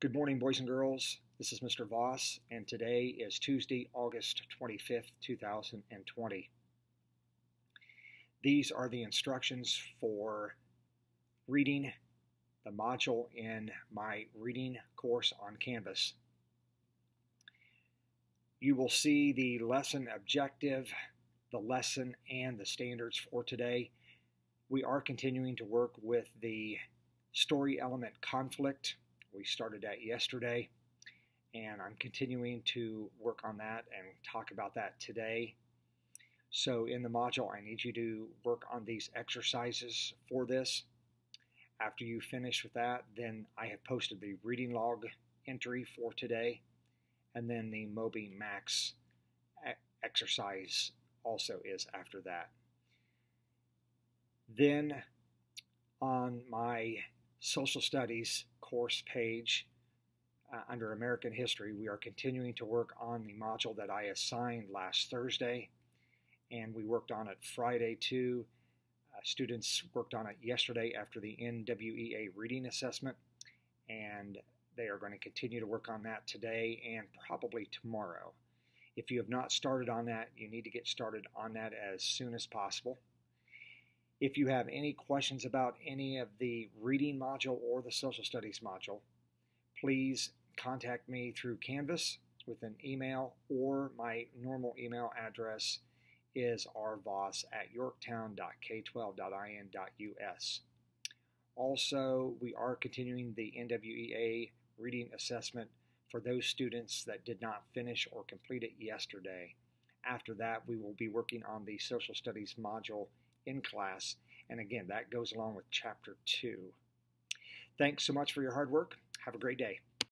Good morning, boys and girls. This is Mr. Voss, and today is Tuesday, August 25th, 2020. These are the instructions for reading the module in my reading course on Canvas. You will see the lesson objective, the lesson, and the standards for today. We are continuing to work with the story element conflict we started that yesterday, and I'm continuing to work on that and talk about that today. So, in the module, I need you to work on these exercises for this. After you finish with that, then I have posted the reading log entry for today, and then the Moby Max exercise also is after that. Then on my social studies course page uh, under American History, we are continuing to work on the module that I assigned last Thursday, and we worked on it Friday too. Uh, students worked on it yesterday after the NWEA reading assessment, and they are going to continue to work on that today and probably tomorrow. If you have not started on that, you need to get started on that as soon as possible. If you have any questions about any of the reading module or the social studies module, please contact me through Canvas with an email or my normal email address is rvoss at yorktown.k12.in.us. Also, we are continuing the NWEA reading assessment for those students that did not finish or complete it yesterday. After that, we will be working on the social studies module in class. And again, that goes along with chapter two. Thanks so much for your hard work. Have a great day.